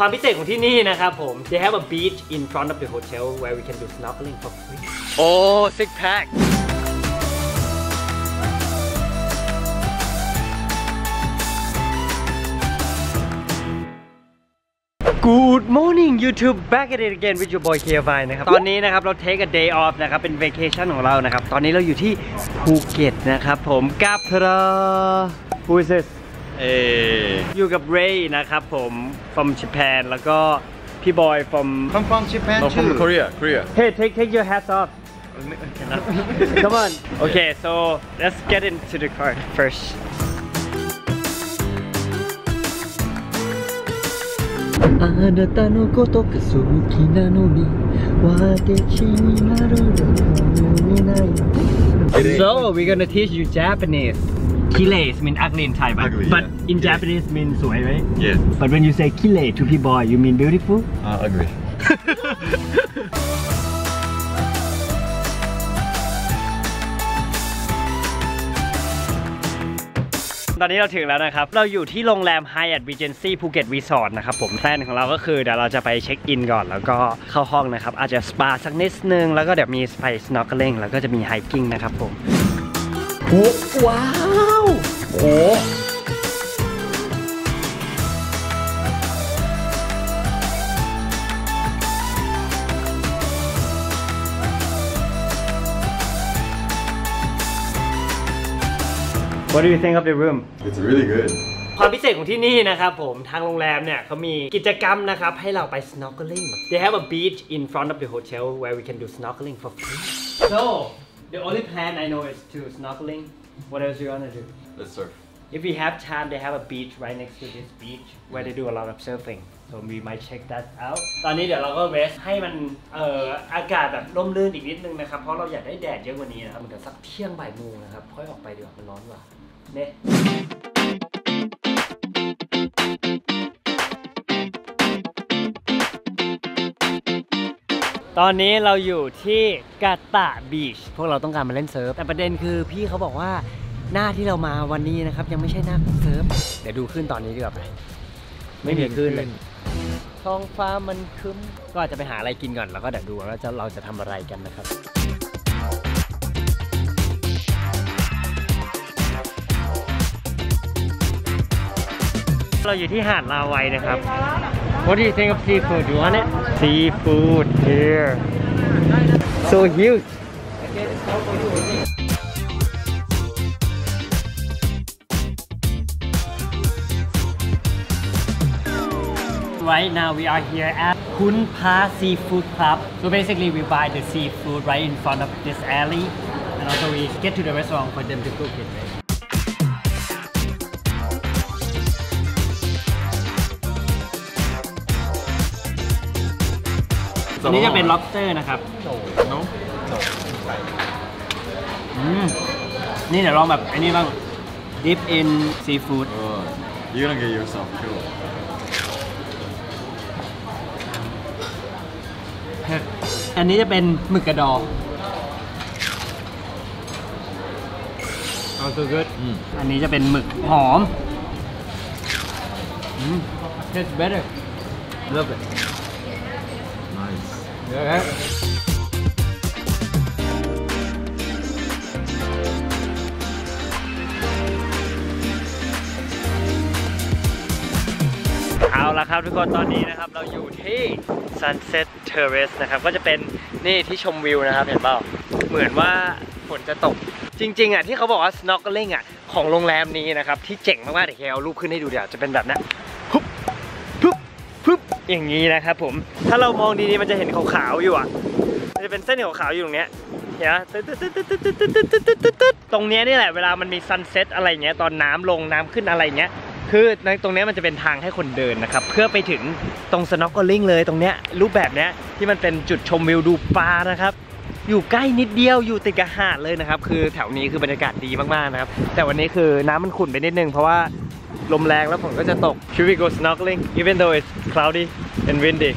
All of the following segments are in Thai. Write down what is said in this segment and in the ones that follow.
ความพิเศษของที่นี่นะครับผม they have a beach in front of the hotel where we can do snorkeling for free โอ้ซิกแพค Good morning YouTube back at it again with your boy k v i นะครับ ตอนนี้นะครับ เรา take a day off นะครับ เป็น vacation ของเรานะครับ ตอนนี้เราอยู่ที่ภูเก็ตนะครับผมกับเธอ Who is this เอ อยู่กับ Ray นะครับผม from Japan แล้วก็พี่บอย from Come from Japan no from too. Korea Korea Hey take take your hats off Come on Okay so let's get into the car first あなたのことが好きなのに私になるの見えない So we're gonna teach you Japanese. Kile means ugly in Thai, but, ugly, but yeah. in Kile. Japanese means sui, right? But when you say kile to people, you mean beautiful? Uh, ugly. ตอนนี้เราถึงแล้วนะครับ เราอยู่ที่โรงแรม Hyatt Regency ภูเก็ตรีสอร์ทนะครับผมแพลนของเราก็คือเดี๋ยวเราจะไปเช็คอินก่อน แล้วก็เข้าห้องนะครับ อาจจะสปาสักนิดนึง แล้วก็เดี๋ยวมีไป snorkeling แล้วก็จะมี hiking นะครับผมโอ้ว้าวโอ้ What do you think of the room it's really good ความพิเศษของที่นี่นะครับผมทางโรงแรมเนี่ยเขามีกิจกรรมนะครับให้เราไป snorkeling they have a beach in front of the hotel where we can do snorkeling for free so the only plan I know is to snorkeling what else you wanna do let's surf if we have time they have a beach right next to this beach where they do a lot of surfing so we might check that out ตอนนี้เดี๋ยวเราก็เวสให้มันเอ่ออากาศแบบร่มรื่นอีกนิดนึงนะครับเพราะเราอยากได้แดดเยอะกว่านี้นะครับเดี๋ยวสักเที่ยงบ่ายโมงนะครับค่อยออกไปดีกว่ามันร้อนกว่า เนี่ยตอนนี้เราอยู่ที่กาตะบีชพวกเราต้องการมาเล่นเซิร์ฟ แต่ประเด็นคือพี่เขาบอกว่าหน้าที่เรามาวันนี้นะครับ ยังไม่ใช่หน้าของเซิร์ฟ เดี๋ยวดูขึ้นตอนนี้ดีกว่าไปไม่มีขึ้นเลยท้องฟ้ามันครึ้ม ก็อาจจะไปหาอะไรกินก่อนแล้วก็เดี๋ยวดูว่าจะเราจะทำอะไรกันนะครับ เราอยู่ที่หาดลาวัยนะครับ What do you think of seafood? You want it? Seafood here. So huge. Right now we are here at Kun Pa Seafood Club. So basically we buy the seafood right in front of this alley and also we get to the restaurant for them to cook it. right? อันนี้จะเป็น lobster นะครับ no อืมนี่เดี๋ยวลองแบบอันนี้บ้าง dip in seafood uh, you're gonna get yourself killed อันนี้จะเป็นหมึกกระดอง also good อืมอันนี้จะเป็นหมึกหอมอืม tastes better love it เอาละครับทุกคนตอนนี้นะครับเราอยู่ที่ Sunset Terrace นะครับ ก็จะเป็นนี่ที่ชมวิวนะครับ เห็นเปล่า เหมือนว่าฝนจะตก จริงๆอะที่เขาบอกว่า snorkeling อะของโรงแรมนี้นะครับ ที่เจ๋งมากๆเดี๋ยวเอารูปขึ้นให้ดูเดี๋ยวจะเป็นแบบนี้ อย่างนี้นะครับผม ถ้าเรามองดีๆมันจะเห็นขาวๆอยู่อะ มันจะเป็นเส้นขาวๆอยู่ตรงเนี้ยเห็นไหมตรงเนี้ยนี่แหละเวลามันมี sunset อะไรเงี้ยตอนน้ำลงน้ำขึ้นอะไรเงี้ย คือในตรงเนี้ยมันจะเป็นทางให้คนเดินนะครับ เพื่อไปถึงตรง snorkeling เลยตรงเนี้ยรูปแบบเนี้ยที่มันเป็นจุดชมวิวดูปลานะครับอยู่ใกล้นิดเดียวอยู่ติดกับหาดเลยนะครับ คือแถวนี้คือบรรยากาศดีมากๆนะครับ แต่วันนี้คือน้ำมันขุ่นไปนิดนึงเพราะว่า ลมแรงแล้วฝนก็จะตก Should we go snorkeling even though it's cloudy and windy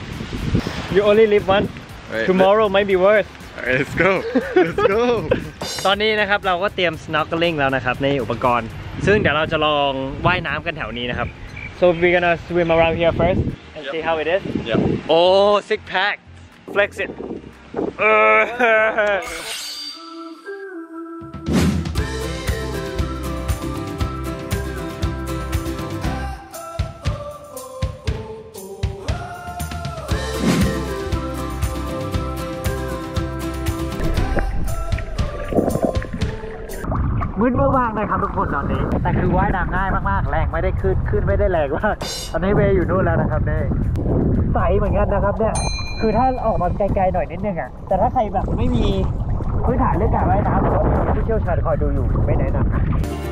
you only live once Right, tomorrow might be worse Alright, let's go let's go ตอนนี้นะครับเราก็เตรียม snorkeling แล้วนะครับในอุปกรณ์ ซึ่งเดี๋ยวเราจะลองว่ายน้ำกันแถวนี้นะครับ so we're gonna swim around here first and see how it is Yeah. oh six pack flex it มืดมากๆนะครับทุกคนตอนนี้ แต่คือว่ายน้ำง่ายมากๆ แรงไม่ได้ขึ้นขึ้นไม่ได้แรงมากตอนนี้เวย์อยู่นู่นแล้วนะครับเน่ใสเหมือนกันนะครับเนี่ยคือถ้าออกมาไกลๆหน่อยนิดนึงอะแต่ถ้าใครแบบไม่มีพื้นฐานเรื่องการว่ายน้ำหรือว่ามีผู้เชี่ยวชาญคอยดูอยู่ไม่แนะนำ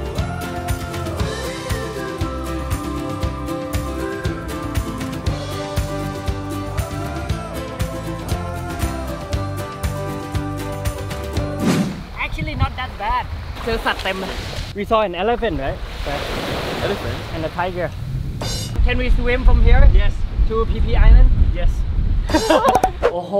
that bad เจอสัตว์เต็มเลย we saw an elephant right Elephant? and a tiger can we swim from here yes to PP Island yes โอ้โห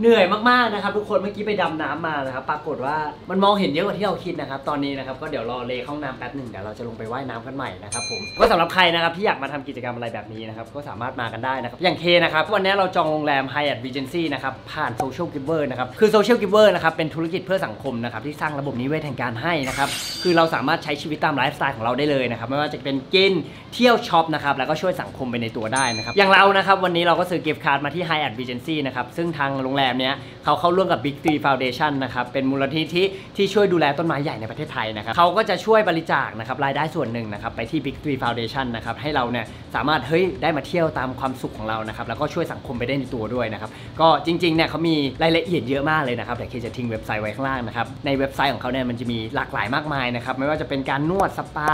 เหนื่อยมากๆนะครับ ทุกคนเมื่อกี้ไปดำน้ำมานะครับปรากฏว่ามันมองเห็นเยอะกว่าที่เราคิดนะครับตอนนี้นะครับก็เดี๋ยวรอเลเข้าห้องน้ำแป๊บหนึ่งเดี๋ยวเราจะลงไปว่ายน้ำกันใหม่นะครับผมก็สำหรับใครนะครับที่อยากมาทำกิจกรรมอะไรแบบนี้นะครับก็สามารถมากันได้นะครับอย่างเคนะครับวันนี้เราจองโรงแรม Hyatt Regency นะครับผ่าน Social Giver นะครับคือ Social Giver นะครับเป็นธุรกิจเพื่อสังคมนะครับที่สร้างระบบนิเวศแห่งการให้นะครับคือเราสามารถใช้ชีวิตตามไลฟ์สไตล์ของเราได้เลยนะครับไม่ว่าจะเป็นกินเที่ยวช็อปนะครับแล้วก็ช่วยสังคมไปในตัวได้นะครับอย่างเรานะครับวันนี้เราก็ซื้อ gift card มาที่ Hyatt Regency นะครับซึ่งทางโรงแรมเนี้ยเขาเข้าร่วมกับ Big Tree Foundation นะครับ เป็นมูลนิธิที่ช่วยดูแลต้นไม้ใหญ่ในประเทศไทยนะครับเขาก็จะช่วยบริจาคนะครับรายได้ส่วนหนึ่งนะครับไปที่ Big Tree Foundation นะครับให้เราเนี่ยสามารถเฮ้ยได้มาเที่ยวตามความสุขของเรานะครับแล้วก็ช่วยสังคมไปได้ในตัวด้วยนะครับก็จริงๆเนี่ยเขามีรายละเอียดเยอะมากเลยนะครับเดี๋ยวเคจะทิ้งเว็บไซต์ไว้ข้างล่างนะครับในเว็บไซต์ของเขาเนี่ยมันจะมีหลากหลายมากมายนะครับไม่ว่าจะเป็นการนวดสปา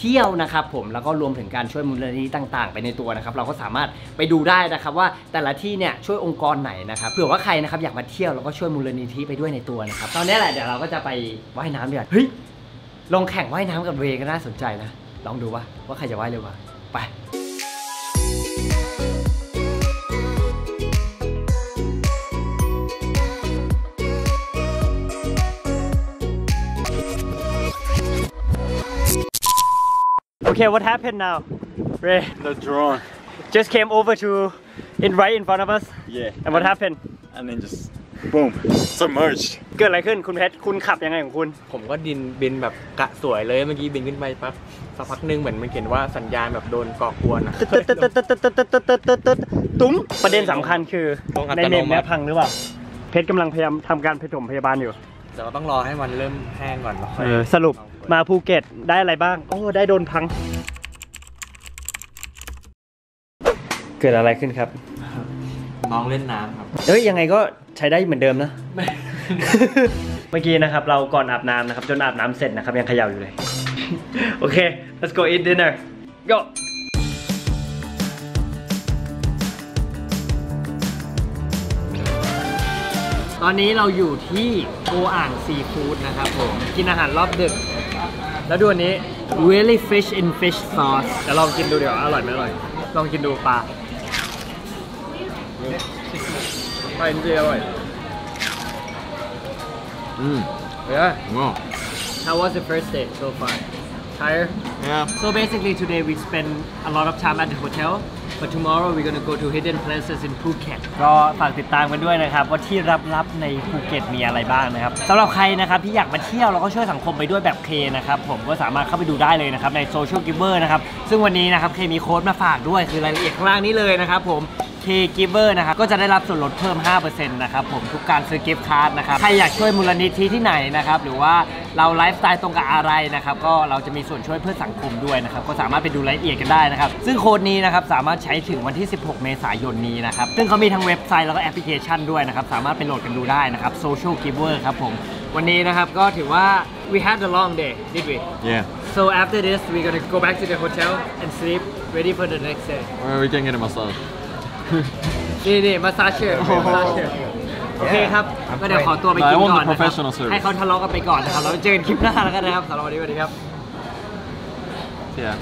เที่ยวนะครับผมแล้วก็รวมถึงการช่วยมูลนิธิต่าง ๆ ไปในตัวนะครับ เราก็สามารถไปดูได้นะครับว่าแต่ละที่เนี่ยช่วยองค์กรไหนนะครับเผื่อว่าใครนะครับอยากมาเที่ยวแล้วก็ช่วยมูลนิธิไปด้วยในตัวนะครับตอนนี้แหละเดี๋ยวเราก็จะไปว่ายน้ำดีกว่าเฮ้ยลงแข่งว่ายน้ำกับเวก็น่าสนใจนะลองดูว่าว่าใครจะว่ายเร็วกว่าไป Okay, what happened now? Ray The drone. just came over to in right in front of us. Yeah. And what happened? And then just boom. Submerged. เกิดอะไรขึ้นคุณเพชรคุณขับยังไงของคุณ ผมก็ดินบินแบบกะสวยเลยเมื่อกี้บินขึ้นไปปั๊บสักพักหนึงเหมือนมันเขียนว่าสัญญาณแบบโดนก่อกวนอะ ตึ๊ดตึ๊ดตึ๊ดตึ๊ดตึ๊ดตึ๊ดตึ๊ดตึ๊ดตึ๊ดตึ๊ดตุ้มประเด็นสำคัญคือลงอัในตโนเมมมัเนี้ยติพังหรือเปล่า เพชรกำลังพยายามทำการผสมพยาบาลอยู่ แต่เราต้องรอให้มันเริ่มแห้งก่อนแล้วค่อยเออสรุป มาภูเก็ตได้อะไรบ้าง โอ้ ได้โดนพัง เกิดอะไรขึ้นครับ น้องเล่นน้ำครับ เอ้ย ยังไงก็ใช้ได้เหมือนเดิมนะ เมื่อกี้นะครับเราก่อนอาบน้ำนะครับ จนอาบน้ำเสร็จนะครับ ยังเขย่าอยู่เลย โอเค let's go eat dinner go ตอนนี้เราอยู่ที่โกอ่างซีฟู้ดนะครับผมกินอาหารรอบดึก แล้วดูอันนี้ really fish in fish sauce เดี๋ยวลองกินดูเดี๋ยวาอร่อยไหมอร่อย ลองกินดูปลาปลาอินเดียอร่อย Mm. yeah Wow. how was the first day so far tired Yeah. So basically today we spend a lot of time at the hotel but tomorrow we're gonna go to hidden places in Phuket ก็ฝากติดตามกันด้วยนะครับ ว่าที่ลับๆในภูเก็ตมีอะไรบ้างนะครับสำหรับใครนะครับที่อยากมาเที่ยวแล้วก็ช่วยสังคมไปด้วยแบบเคนะครับ ผมก็สามารถเข้าไปดูได้เลยนะครับใน Social Giver นะครับ ซึ่งวันนี้นะครับเคมีโค้ดมาฝากด้วยคือรายละเอียดข้างล่างนี้เลยนะครับผม K Giver นะครับก็จะได้รับส่วนลดเพิ่ม 5%นะครับผมทุกการซื้อ gift card นะครับใครอยากช่วยมูลนิธิที่ไหนนะครับหรือว่าเราไลฟ์สไตล์ตรงกับอะไรนะครับก็เราจะมีส่วนช่วยเพื่อสังคมด้วยนะครับก็สามารถไปดูรายละเอียดกันได้นะครับซึ่งโค้ดนี้นะครับสามารถใช้ถึงวันที่ 16 เมษายนนี้นะครับซึ่งเขามีทั้งเว็บไซต์แล้วก็แอปพลิเคชันด้วยนะครับสามารถไปโหลดกันดูได้นะครับ Social Giver ครับผมวันนี้นะครับก็ถือว่า we had a long day did we Yeah. so after this we're gonna go back to the hotel and sleep ready for the next day Well, we can get a massage. นี่นี่มาซาเชอร์มาซาเชอร์โอเคครับก็เดี๋ยวขอตัวไปกิน I want ก่อน the นะครับ professional service ให้เขาทะเลาะกันไปก่อนนะครับเราเจอกันคลิปหน้าแล้วกันนะครับสำหรับวันนี้สวัสดีครับ Yeah.